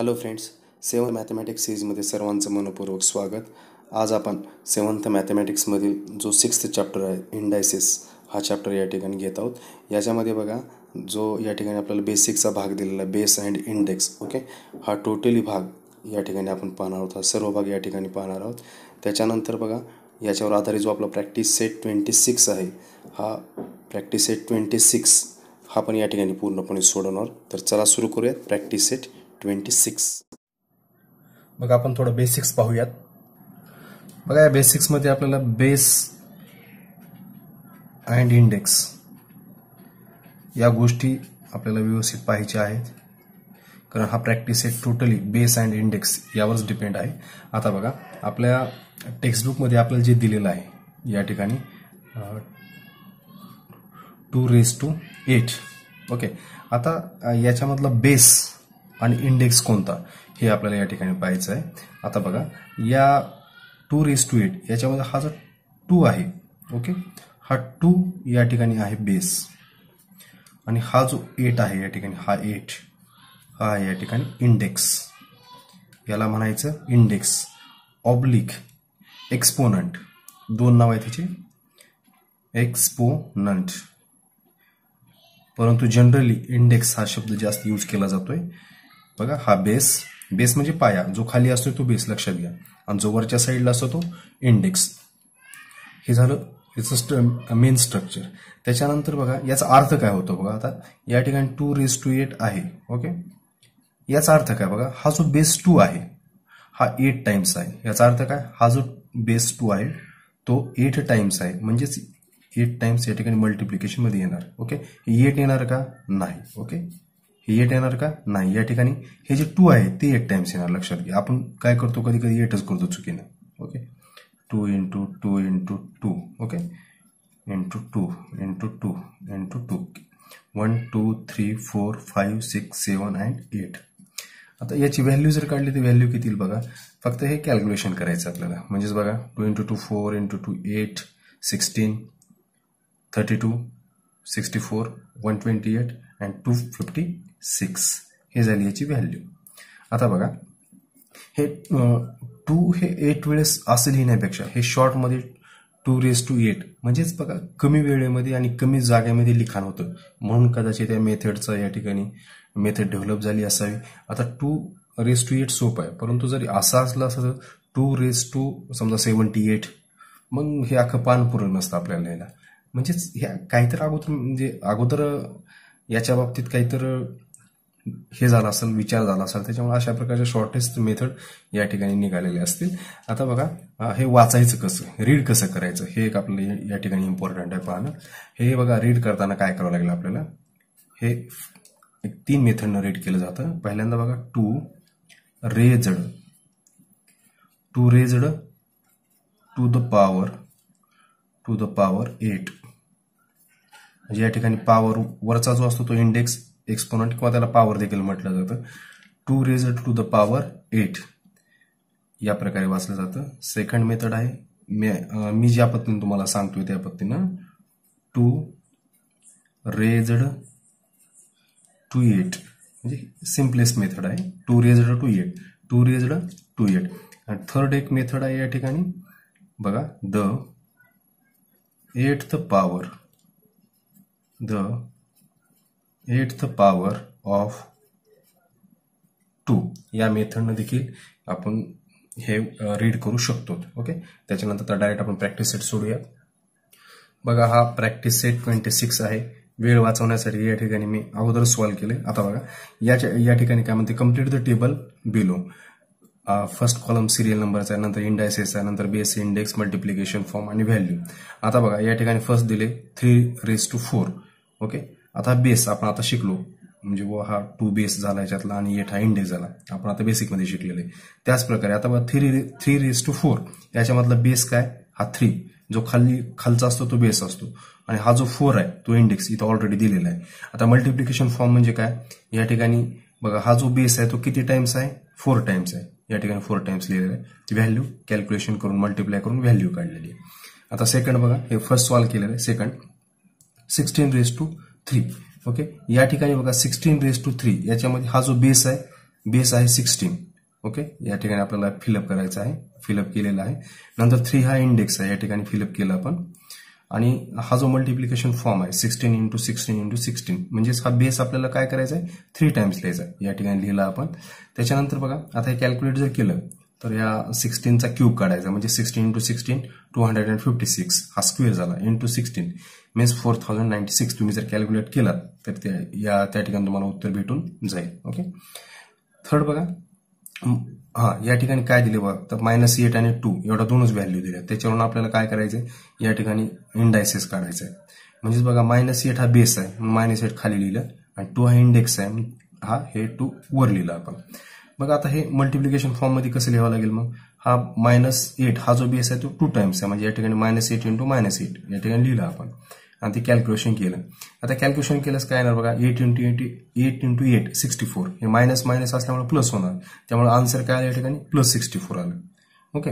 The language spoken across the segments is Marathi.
हॅलो फ्रेंड्स सेवन मॅथमॅटिक्स सिरीजमध्ये सर्वांचं मनपूर्वक स्वागत. आज आपण सेवन्थ मॅथमॅटिक्समधील जो सिक्स्थ चॅप्टर आहे इंडायसिस हा चॅप्टर या ठिकाणी घेत आहोत. याच्यामध्ये बघा जो या ठिकाणी आपल्याला बेसिकचा भाग दिलेला आहे बेस अँड इंडेक्स ओके हा टोटली भाग या ठिकाणी आपण पाहणार आहोत. हा सर्व भाग या ठिकाणी पाहणार आहोत. त्याच्यानंतर बघा याच्यावर आधारित जो आपला प्रॅक्टिस सेट ट्वेंटी सिक्स आहे हा प्रॅक्टिस सेट ट्वेंटी सिक्स हा पण या ठिकाणी पूर्णपणे सोडवणार तर चला सुरू करूयात प्रॅक्टिस सेट ट्वेंटी सिक्स. बघा आपण थोडं बेसिक्स पाहूयात. बघा या बेसिक्समध्ये आपल्याला बेस अँड इंडेक्स या गोष्टी आपल्याला व्यवस्थित पाहायच्या आहेत. कारण हा प्रॅक्टिस आहे टोटली बेस अँड इंडेक्स यावरच डिपेंड आहे. आता बघा आपल्या टेक्स्टबुकमध्ये आपल्याला जे दिलेलं आहे या ठिकाणी two raise two eight okay आता याच्यामधला बेस आणि इंडेक्स कोणता? हे आपल्याला या ठिकाणी पाहायचं आहे आता बघा या टू रेस टू एट याच्यामध्ये हा जो टू आहे ओके हा टू या ठिकाणी आहे बेस आणि हा जो एट आहे या ठिकाणी हा एट हा आहे या ठिकाणी इंडेक्स याला म्हणायचं इंडेक्स ऑब्लिक एक्सपोनंट दोन नाव आहे त्याचे एक्सपोनंट परंतु जनरली इंडेक्स हा शब्द जास्त यूज केला जातोय. बघा हा बेस बेस म्हणजे पाया. जो खाली असतो तो बेस लक्षात घ्या. आणि जो वरच्या साईडला असतो तो इंडेक्स हे झालं याचं मेन स्ट्रक्चर त्याच्यानंतर बघा याचा अर्थ काय होतो बघा आता? या ठिकाणी टू रेस टू एट आहे ओके याचा अर्थ काय बघा? हा जो बेस टू आहे हा एट टाइम्स आहे. याचा अर्थ काय? हा जो बेस टू आहे तो एट टाइम्स आहे. म्हणजेच एट टाइम्स या ठिकाणी मल्टिप्लिकेशनमध्ये येणार ओके एट येणार का? नाही ओके एट येणार का? नाही. या ठिकाणी हे जे टू आहे ते एट टाइम्स येणार. लक्षात घ्या. आपण काय करतो? कधी कधी एटच करतो चुकीनं. Okay two into two into two okay into two into two into two one two three four five six seven and eight आता याची व्हॅल्यू जर काढली तर व्हॅल्यू किती बघा? फक्त हे कॅल्क्युलेशन करायचं आपल्याला. म्हणजेच बघा two into two four into two eight sixteen thirty two sixty four one twenty eight and two fifty six हे झाली याची व्हॅल्यू आता बघा हे टू हे एट वेळेस असं लिहिण्यापेक्षा हे शॉर्टमध्ये टू रेस टू एट म्हणजेच बघा कमी वेळेमध्ये आणि कमी जागेमध्ये लिखाण होतं. म्हणून कदाचित या मेथडचं या ठिकाणी मेथड डेव्हलप झाली असावी. आता टू रेस टू एट सोपं आहे. परंतु जरी असं असलं असं टू रेस टू समजा सेवन्टी एट मग हे अख्खं पान पुरं नसतं आपल्याला लिहायला. म्हणजेच ह्या काहीतरी अगोदर म्हणजे अगोदर याच्या बाबतीत काहीतरी हे झालं असेल विचार झाला असेल त्याच्यामुळे अशा प्रकारचे शॉर्टेस्ट मेथड या ठिकाणी निघालेले असतील. आता बघा हे वाचायचं कसं? रीड कसं करायचं? हे एक आपलं या ठिकाणी इम्पॉर्टंट आहे पाहणं. हे बघा रीड करताना काय करावं लागेल आपल्याला? हे एक तीन मेथडनं रीड केलं जातं. पहिल्यांदा बघा two raised two raised to the power to the power eight म्हणजे या ठिकाणी पॉवर वरचा जो असतो तो इंडेक्स एक्सपोनंट किंवा त्याला पॉवर देखील म्हटलं जातं. Two raised to the power eight या प्रकारे वाचलं जातं. सेकंड मेथड आहे. मी मी ज्या पद्धतीने तुम्हाला सांगतोय त्या पद्धतीनं टू रेजड टू एट म्हणजे सिम्पलेस्ट मेथड आहे. Two raised two eight two raised two eight आणि थर्ड एक मेथड आहे या ठिकाणी. बघा the eight the power the eight the power of two या मेथडनं देखील आपण हे रीड करू शकतो. ओके त्याच्यानंतर तर डायरेक्ट आपण प्रॅक्टिस सेट सोडूया. बघा हा प्रॅक्टिस सेट ट्वेंटी सिक्स आहे. वेळ वाचवण्यासाठी या ठिकाणी मी अगोदर सॉल्व्ह केले. आता बघा याच्या या ठिकाणी काय म्हणते? Complete the table below first column serial नंबरचा आहे नंतर इंडायसेस आहे नंतर बीएससी इंडेक्स मल्टिप्लिकेशन फॉर्म आणि व्हॅल्यू आता बघा या ठिकाणी फर्स्ट दिले three raise two four okay आता बेस आपण आता शिकलो. म्हणजे व हा टू बेस झाला याच्यातला आणि एट हा इंडेक्स झाला. आपण आता बेसिकमध्ये शिकलेले त्याच प्रकारे आता three three raise two four याच्यामधला base काय? हा थ्री जो खाली खालचा असतो तो बेस असतो. आणि हा जो फोर आहे तो इंडेक्स इथं ऑलरेडी दिलेला आहे. आता मल्टिप्लिकेशन फॉर्म म्हणजे काय? या ठिकाणी बघा हा जो बेस आहे तो किती टाइम्स आहे? फोर टाइम्स आहे. या ठिकाणी फोर टाइम्स लिहिलेलं आहे. व्हॅल्यू कॅल्क्युलेशन करून मल्टिप्लाय करून व्हॅल्यू काढलेली आहे. आता सेकंड बघा हे फर्स्ट सॉल्व्ह केलेलं आहे. Second sixteen raise two three okay या ठिकाणी बघा सिक्स्टीन रेस टू थ्री याच्यामध्ये हा जो बेस आहे बेस आहे सिक्स्टीन ओके या ठिकाणी आपल्याला फिलअप करायचं आहे फिलअप केलेला आहे. नंतर थ्री हा इंडेक्स आहे या ठिकाणी फिलअप केला आपण. आणि हा जो मल्टिप्लिकेशन फॉर्म आहे sixteen into sixteen into sixteen म्हणजेच हा बेस आपल्याला काय करायचा आहे? थ्री टाइम्स लिहायचा आहे. या ठिकाणी लिहिला आपण. त्याच्यानंतर बघा आता हे कॅल्क्युलेट जर केलं तर या सिक्स्टीनचा क्यूब काढायचा. म्हणजे sixteen into sixteen two hundred and fifty six हा स्क्वेअर झाला. Into sixteen means four thousand ninety six तुम्ही जर कॅल्क्युलेट केलात तर त्या या त्या ठिकाणी तुम्हाला उत्तर भेटून जाईल. ओके थर्ड बघा. हा या ठिकाणी काय दिले बघा. तर मायनस एट आणि टू एवढा दोनच व्हॅल्यू दिल्या. त्याच्यावरून आपल्याला काय करायचं या ठिकाणी इंडायसेस काढायचं आहे म्हणजेच बघा मायनस एट हा बेस आहे. मायनस एट खाली लिहिलं. आणि टू हा इंडेक्स आहे. हा हे टू वर लिहिलं आपण. बघा आता हे मल्टिप्लिकेशन फॉर्ममध्ये कसं लिहावं लागेल मग? हा मायनस एट हा जो बेस आहे तो टू टाइम्स आहे. म्हणजे या ठिकाणी minus eight into minus eight या ठिकाणी लिहिलं आपण. आणि ते कॅल्क्युलेशन केलं. आता कॅल्क्युलेशन केलंच काय येणार बघा? Eight into eight eight into eight sixty four हे मायनस मायनस असल्यामुळे प्लस होणार. त्यामुळे आन्सर काय आलं या ठिकाणी? प्लस सिक्स्टी फोर आलं. ओके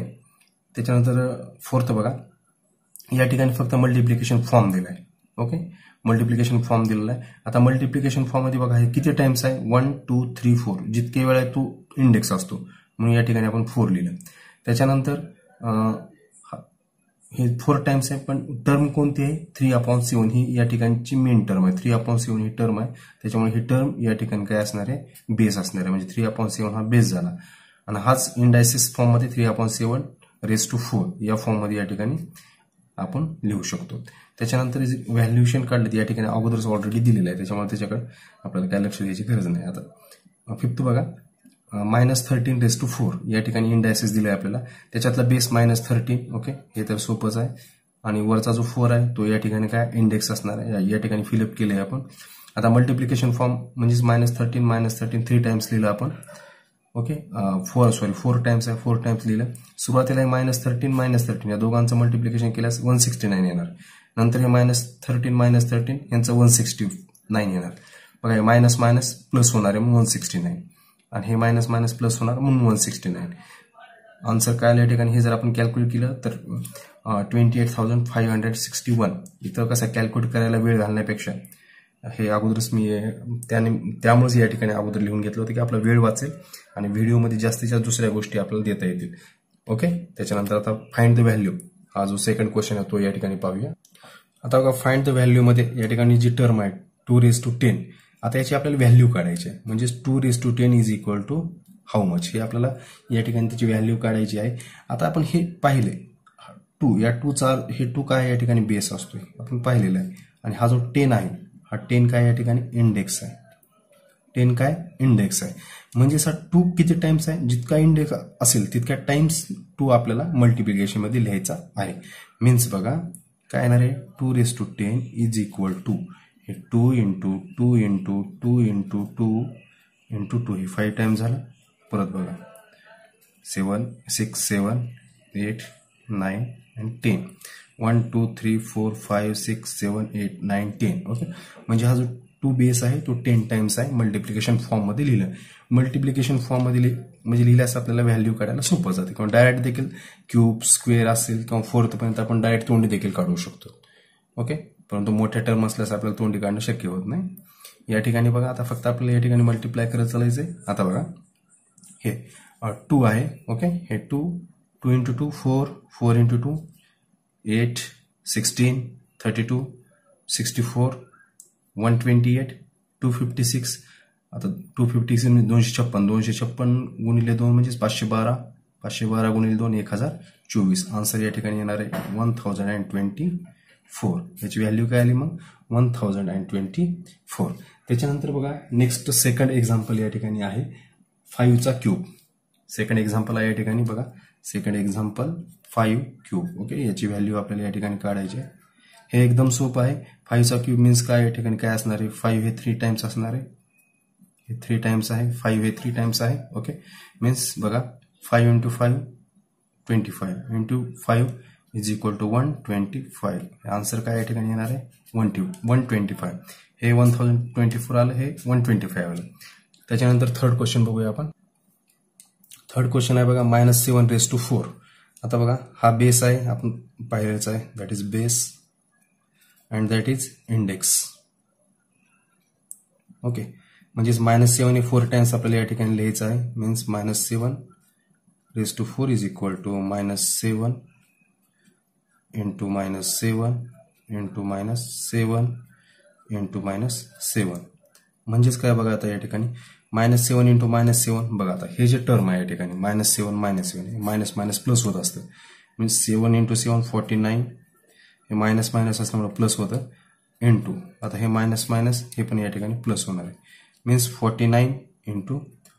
त्याच्यानंतर फोर्थ बघा. या ठिकाणी फक्त मल्टिप्लिकेशन फॉर्म दिलाय. ओके मल्टिप्लिकेशन फॉर्म दिलेला आहे. आता मल्टिप्लिकेशन फॉर्ममध्ये बघा हे किती टाइम्स आहे? वन टू थ्री फोर जितके वेळा तू इंडेक्स असतो. म्हणून या ठिकाणी आपण फोर लिहिलं. त्याच्यानंतर हे फोर टाइम्स आहे पण टर्म कोणती आहे? थ्री अपॉन सेवन ही या ठिकाणची मेन टर्म आहे. थ्री अपॉन सेवन ही टर्म आहे. त्याच्यामुळे ही टर्म या ठिकाणी काय असणार आहे? बेस असणार आहे. म्हणजे थ्री अपॉन सेवन हा बेस झाला. आणि हाच इंडायसिस फॉर्ममध्ये three upon seven raise to four या फॉर्ममध्ये या ठिकाणी आपण लिहू शकतो. त्याच्यानंतर व्हॅल्युएशन काढलं या ठिकाणी अगोदरच ऑलरेडी दिलेलं आहे. त्याच्यामुळे त्याच्याकडे आपल्याला काय लक्ष द्यायची गरज नाही. आता फिफ्थ बघा. Minus thirteen raise to four या ठिकाणी इंडायसेस दिलाय आपल्याला. त्याच्यातला बेस मायनस थर्टीन ओके हे तर सोपंच आहे. आणि वरचा जो फोर आहे तो या ठिकाणी काय? इंडेक्स असणार आहे. या ठिकाणी फिलअप केलंय आपण. आता मल्टिप्लिकेशन फॉर्म म्हणजेच minus thirteen minus thirteen three times लिहिलं आपण. Okay four sorry four times आहे फोर टाइम्स लिहिलं. सुरुवातीला मायनस थर्टीन मायनस थर्टीन या दोघांचं मल्टिप्लिकेशन केल्यास वन सिक्स्टी नाईन येणार. नंतर हे मायनस थर्टीन मायनस थर्टीन यांचं वन सिक्स्टी नाईन येणार. बघा मायनस मायनस प्लस होणार आहे मग वन सिक्स्टी नाईन आणि हे मायनस मायनस प्लस होणार म्हणून वन सिक्स्टी नाईन आन्सर काय आलं या ठिकाणी? हे जर आपण कॅल्क्युलेट केलं तर twenty eight thousand five hundred sixty one इथं कसं कॅल्क्युलेट करायला वेळ घालण्यापेक्षा. हे अगोदरच मी त्याने त्यामुळेच या ठिकाणी अगोदर लिहून घेतलं होतं की आपला वेळ वाचेल आणि व्हिडिओमध्ये जास्तीत जास्त दुसऱ्या गोष्टी आपल्याला देता येतील. ओके त्याच्यानंतर आता फाइंड द व्हॅल्यू हा जो सेकंड क्वेश्चन आहे तो या ठिकाणी पाहूया. आता बघा फाइंड द व्हॅल्यूमध्ये या ठिकाणी जी टर्म आहे टू रेज टू टेन आता याची आपल्याला व्हॅल्यू काढायची आहे. म्हणजे two raise to ten is equal to how much हे आपल्याला या ठिकाणी त्याची व्हॅल्यू काढायची आहे. आता आपण हे पाहिले. टू या टूचा हे टू काय या ठिकाणी बेस असतोय? आपण पाहिलेलं आहे. आणि हा जो टेन आहे हा टेन काय या ठिकाणी इंडेक्स आहे? टेन काय इंडेक्स आहे. म्हणजे हा टू किती टाइम्स आहे? जितका इंडेक्स असेल तितक्या टाइम्स टू आपल्याला मल्टिप्लिकेशनमध्ये लिहायचा आहे. मीन्स बघा काय येणार आहे? Two raise to ten is equal to हे two into two into two into two into two हे फाईव्ह टाईम झालं. परत बघा. Seven six seven eight nine and ten one two three four five six seven eight nine ten okay म्हणजे हा जो टू बेस आहे तो टेन टाइम्स आहे. मल्टिप्लिकेशन फॉर्ममध्ये लिहिलं. मल्टिप्लिकेशन फॉर्ममध्ये लिहि म्हणजे लिहिल्यास आपल्याला व्हॅल्यू काढायला सोपं जाते. किंवा डायरेक्ट देखील क्यूब स्क्वेअर असेल किंवा फोर्थपर्यंत आपण डायरेक्ट तोंडी देखील काढू शकतो. ओके परंतु मोठ्या टर्म असल्यास आपल्याला तोंडी काढणं शक्य होत नाही. या ठिकाणी बघा आता फक्त आपल्याला या ठिकाणी मल्टिप्लाय करत चालायचंय. आता बघा. हे टू आहे ओके हे two two into two four four into two eight sixteen thirty two sixty four one twenty eight two fifty six आता टू फिफ्टी सिक्स म्हणजे दोनशे छप्पन दोनशे छप्पन गुणिले दोन म्हणजेच पाचशे बारा पाचशे बारा गुणिले दोन एक हजार चोवीस. आन्सर या ठिकाणी येणार आहे one thousand and twenty four याची व्हॅल्यू काय आली मग? One thousand and twenty four त्याच्यानंतर बघा नेक्स्ट सेकंड एक्झाम्पल या ठिकाणी आहे फाईव्हचा क्यूब सेकंड एक्झाम्पल आहे या ठिकाणी बघा. Second example five cube okay याची व्हॅल्यू आपल्याला या ठिकाणी काढायची आहे. हे एकदम सोपं आहे. फाईव्हचा क्यूब मीन्स काय? या ठिकाणी काय असणार आहे? फाईव्ह हे थ्री टाइम्स असणार आहे. हे थ्री टाइम्स आहे. फाईव्ह हे थ्री टाइम्स आहे. ओके मीन्स बघा five into five twenty five into five is equal to one twenty five answer काय या ठिकाणी येणार आहे? One two one twenty five हे वन थाउजंड ट्वेंटी फोर आलं हे वन ट्वेंटी फाईव्ह आलं. त्याच्यानंतर थर्ड क्वेश्चन बघूया आपण. थर्ड क्वेश्चन आहे बघा minus seven raise to four आता बघा हा बेस आहे आपण पाहिलेच आहे. That is base and that is index okay म्हणजेच मायनस सेवन हे फोर टाइम्स आपल्याला या ठिकाणी लिहायचं आहे. Means minus seven raise to four is equal to minus seven into minus seven into minus seven into minus seven म्हणजेच काय बघा आता या ठिकाणी? Minus seven into minus seven बघा आता हे जे टर्म आहे या ठिकाणी मायनस सेवन मायनस सेवन हे मायनस मायनस प्लस होत असतं. Means seven into seven forty nine हे मायनस मायनस असल्यामुळे प्लस होतं. इंटू आता हे मायनस मायनस हे पण या ठिकाणी प्लस होणार आहे. Means forty nine into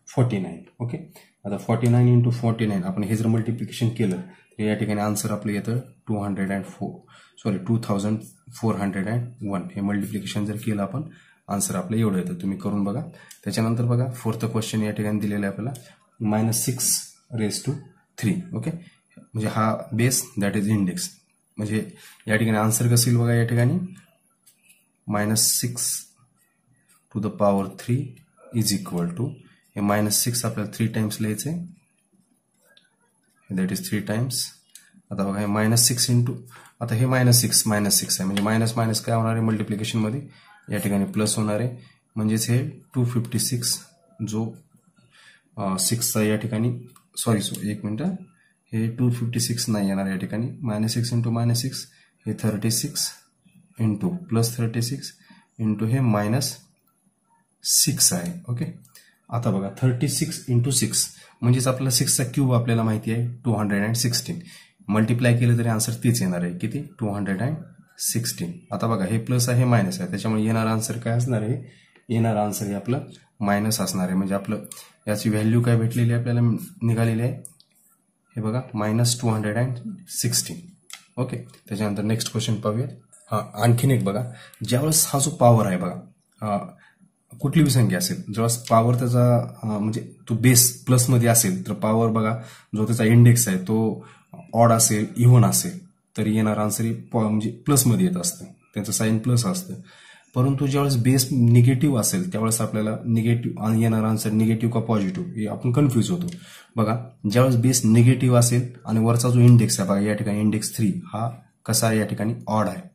forty nine okay आता forty nine into forty nine आपण हे जर मल्टिप्लिकेशन केलं तर या ठिकाणी आन्सर आपलं येतं two hundred and four. Sorry two thousand four hundred and one. हे मल्टिप्लिकेशन जर केलं आपण आन्सर आपलं एवढं येतं. तुम्ही करून बघा. त्याच्यानंतर बघा फोर्थ क्वेश्चन या ठिकाणी दिलेलं आहे आपल्याला. Minus six raise to three okay म्हणजे हा बेस दॅट इज इंडेक्स म्हणजे या ठिकाणी आन्सर कसं येईल बघा या ठिकाणी? Minus six to the power three is equal to हे मायनस सिक्स आपल्याला थ्री टाइम्स लिहायचं आहे दॅट इज थ्री टाइम्स आता बघा हे मायनस सिक्स इंटू आता हे मायनस सिक्स मायनस सिक्स आहे. म्हणजे मायनस मायनस काय होणार आहे? मल्टिप्लिकेशनमध्ये या ठिकाणी प्लस होणार आहे. म्हणजेच हे टू फिफ्टी सिक्स जो सिक्सचा या ठिकाणी सॉरी सो एक मिनटं. हे टू फिफ्टी सिक्स नाही येणार या ठिकाणी. Minus six into minus six हे thirty six into plus thirty six into हे मायनस सिक्स आहे. ओके आता बघा थर्टी सिक्स इंटू सिक्स म्हणजेच आपला सिक्सचा क्यूब आपल्याला माहिती आहे two hundred and sixteen multiply केलं तरी आन्सर तीच येणार आहे. किती? टू हंड्रेड अँड सिक्स्टीन आता बघा हे प्लस आहे मायनस आहे. त्याच्यामुळे येणार आन्सर काय असणार आहे? येणार आन्सर हे आपलं मायनस असणार आहे. म्हणजे आपलं याची व्हॅल्यू काय भेटलेली आहे आपल्याला? निघालेली आहे. हे बघा minus two hundred and sixteen okay त्याच्यानंतर नेक्स्ट क्वेश्चन पाहूयात. हां आणखीन एक बघा. ज्यावेळेस हा जो पॉवर आहे बघा कुठली बी संख्या असेल ज्यावेळेस पॉवर त्याचा म्हणजे तो बेस प्लसमध्ये असेल तर पॉवर बघा जो त्याचा इंडेक्स आहे तो ऑड असेल इव्हन असेल तरी येणार आन्सर ही म्हणजे प्लसमध्ये येत असतं. त्यांचं साईन प्लस असतं. परंतु ज्यावेळेस बेस निगेटिव्ह असेल त्यावेळेस आपल्याला निगेटिव्ह येणार आन्सर निगेटिव्ह का पॉझिटिव्ह हे आपण कन्फ्यूज होतो. बघा ज्यावेळेस बेस निगेटिव्ह असेल आणि वरचा जो इंडेक्स आहे बघा या ठिकाणी इंडेक्स थ्री हा कसा आहे? या ठिकाणी ऑड आहे.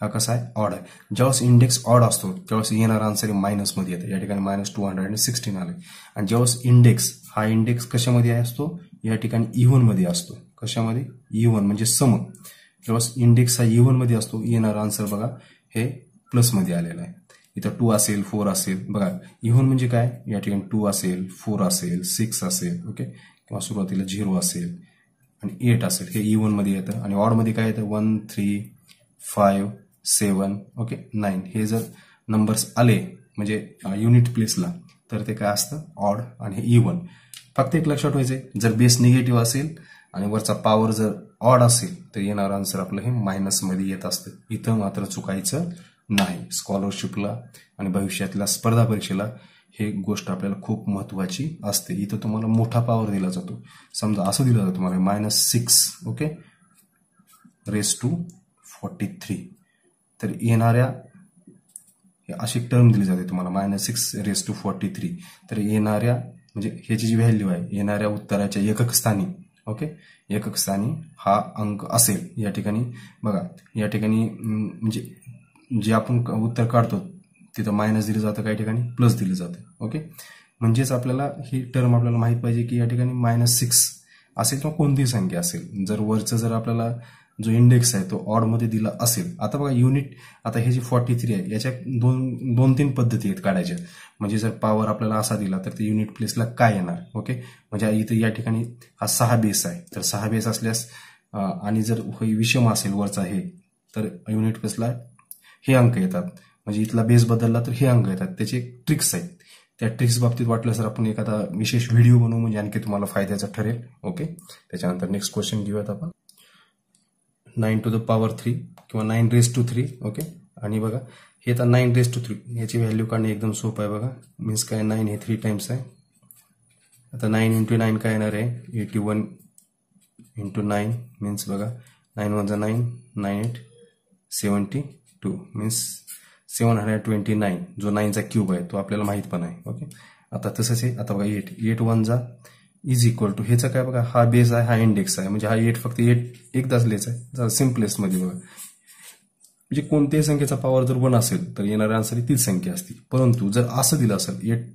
हा कसा आहे? ऑड आहे. ज्यावेळेस इंडेक्स ऑड असतो त्यावेळेस येणार आन्सर हे मायनसमध्ये येतं. या ठिकाणी मायनस टू हंड्रेड आणि सिक्स्टीन आले आणि ज्यावेळेस इंडेक्स हा इंडेक्स कशामध्ये असतो? या ठिकाणी e इव्हनमध्ये असतो. कशामध्ये? E इव्हन म्हणजे सम. ज्यावेळेस इंडेक्स हा e इव्हनमध्ये असतो. येणार आन्सर बघा हे प्लसमध्ये आलेला आहे. इथं टू असेल फोर असेल. बघा इव्हन म्हणजे काय? या ठिकाणी टू असेल फोर असेल सिक्स असेल ओके किंवा सुरुवातीला झिरो असेल आणि एट असेल. हे इव्हनमध्ये येतं. आणि ऑडमध्ये काय येतं? One three five seven okay nine हे जर नंबर्स आले म्हणजे uh, युनिट प्लेसला तर ते काय असतं? ऑड आणि हे इव्हन फक्त एक लक्षात ठेवायचं जर बेस निगेटिव्ह असेल आणि वरचा पॉवर जर ऑड असेल तर येणारा आन्सर आपलं हे मायनसमध्ये येत असतं. इथं मात्र चुकायचं नाही. स्कॉलरशिपला आणि भविष्यातल्या स्पर्धा परीक्षेला हे गोष्ट आपल्याला खूप महत्वाची असते. इथं तुम्हाला मोठा पॉवर दिला जातो. समजा असं दिलं जातं तुम्हाला minus six okay raise to forty three तर येणाऱ्या अशी टर्म दिली जाते तुम्हाला minus six raise to forty three तर येणाऱ्या म्हणजे ह्याची जी व्हॅल्यू आहे येणाऱ्या उत्तराच्या एकक स्थानी ओके एकक स्थानी हा अंक असेल या ठिकाणी. बघा या ठिकाणी म्हणजे जे आपण उत्तर काढतो तिथं मायनस दिलं जातं काही ठिकाणी प्लस दिलं जातं ओके म्हणजेच आपल्याला ही टर्म आपल्याला माहीत पाहिजे की या ठिकाणी मायनस सिक्स असेल किंवा कोणतीही संख्या असेल. जर वरचं जर आपल्याला जो इंडेक्स आहे तो ऑडमध्ये दिला असेल. आता बघा युनिट आता हे जी फॉर्टी थ्री आहे याच्या दोन दोन तीन पद्धती आहेत काढायच्या. म्हणजे जर पॉवर आपल्याला असा दिला तर ते युनिट प्लेसला काय येणार? ओके म्हणजे इथं या ठिकाणी हा सहा बेस आहे. तर सहा बेस असल्यास आणि जर विषम असेल वरचा हे तर युनिट प्लेसला हे अंक येतात. म्हणजे इथला बेस बदलला तर हे अंक येतात. त्याचे ट्रिक्स आहेत. त्या ट्रिक्स बाबतीत वाटलं सर आपण एखादा विशेष व्हिडिओ बनवू म्हणजे आणखी तुम्हाला फायद्याचा ठरेल. ओके त्याच्यानंतर नेक्स्ट क्वेश्चन घेऊयात आपण. Nine to the power three किंवा nine raise to three okay आणि बघा हे तर नाईन रेस टू थ्री याची व्हॅल्यू काढणे एकदम सोपं आहे बघा. मीन्स काय नाईन हे थ्री टाइम्स आहे. आता नाईन इंटू नाईन काय येणार आहे? Eighty one into nine means बघा नाईन वन जा nine nine eight seventy two means seven hundred twenty nine जो नाईनचा क्यूब आहे तो आपल्याला माहीत पण आहे ओके आता तसंच आहे. आता बघा एट एट वन जा इज इक्वल टू ह्याचा काय बघा हा बेस आहे हा इंडेक्स आहे. म्हणजे हा एट फक्त एट एकदाच लिहायचा आहे. जरा सिम्पलेस्टमध्ये बघा. म्हणजे कोणत्याही संख्येचा पॉवर जर वन असेल तर येणारा आन्सर ही तीच संख्या असते. परंतु जर असं दिलं असेल एट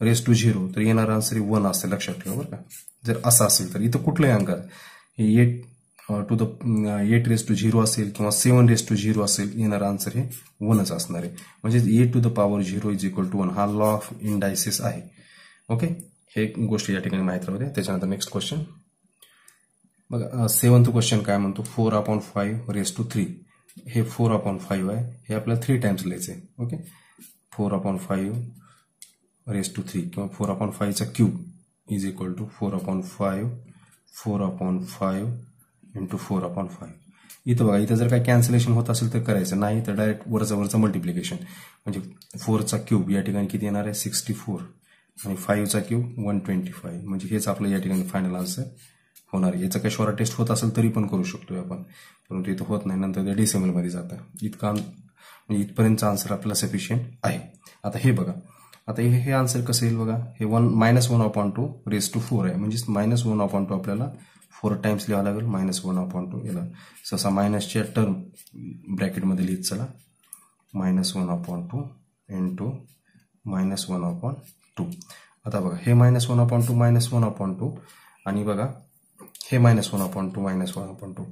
रेस टू झिरो तर येणारा आन्सर ही वन असते. लक्षात ठेवा बरं का. जर असं असेल तर इथं कुठलाही अंक आहे. हे eight to the eight raise to zero असेल किंवा सेवन रेस टू झिरो असेल येणारा आन्सर हे वनच असणार आहे. म्हणजे eight to the power zero is equal to one हा लॉ ऑफ इंडायसिस आहे. ओके हे एक गोष्ट या ठिकाणी माहीत राहू द्या. त्याच्यानंतर नेक्स्ट क्वेश्चन बघा सेवन्थ क्वेश्चन काय म्हणतो? Four upon five raise to three हे फोर अपॉन फाईव्ह आहे. हे आपल्याला थ्री टाइम्स लिहायचं आहे okay four upon five raise to three किंवा four upon फाईव्हचा cube is equal to four upon five four upon five into four upon five इथं बघा इथं जर काही कॅन्सलेशन होत असेल तर करायचं. नाही तर डायरेक्ट वरचा वरचं मल्टिप्लिकेशन म्हणजे फोरचा क्यूब या ठिकाणी किती येणार आहे? सिक्स्टी फोर आणि फाईव्हचा क्यूब वन ट्वेंटी फाईव्ह म्हणजे हेच आपलं या ठिकाणी फायनल आन्सर होणार आहे. याचं काही शॉर्ट टेस्ट होत असेल तरी पण करू शकतो आपण. परंतु इथं होत नाही. नंतर ते डिसेंबरमध्ये जातं. इतका म्हणजे इथपर्यंतचा आन्सर आपल्याला सफिशियंट आहे. आता हे बघा. आता हे हे आन्सर कसं येईल बघा? हे one minus one upon two raise to four आहे. म्हणजेच मायनस वन अपॉन टू आपल्याला फोर टाइम्स लिहावं लागेल. मायनस वन अपॉन टू याला. ससा मायनसच्या टर्म ब्रॅकेटमध्ये लिहित चला. Minus one upon two and two minus one upon two. आता बघा हे minus one upon two minus one upon two आणि बघा हे minus one upon two minus one upon two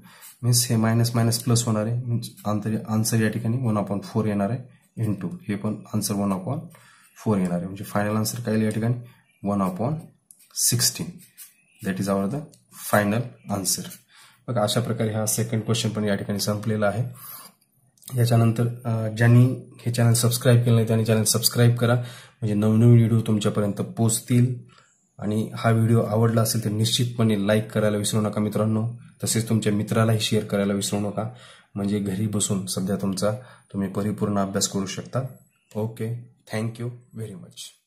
means हे मायनस मायनस प्लस होणार आहे. मीन्स आंतर आन्सर या ठिकाणी वन अपॉन फोर येणार आहे इन टू हे पण आन्सर वन अपॉन फोर येणार आहे. म्हणजे फायनल आन्सर काय या ठिकाणी? One upon sixteen that is our the final answer बघा अशा प्रकारे हा सेकंड क्वेश्चन पण या ठिकाणी संपलेला आहे. याच्यानंतर ज्यांनी हे चॅनल सबस्क्राईब केलं नाही त्यांनी चॅनल सबस्क्राईब करा. म्हणजे नवनवीन व्हिडिओ तुमच्यापर्यंत पोचतील आणि हा व्हिडिओ आवडला असेल तर निश्चितपणे लाईक करायला विसरू नका मित्रांनो. तसेच तुमच्या मित्रालाही शेअर करायला विसरू नका. म्हणजे घरी बसून सध्या तुमचा तुम्ही परिपूर्ण अभ्यास करू शकता. Okay thank you very much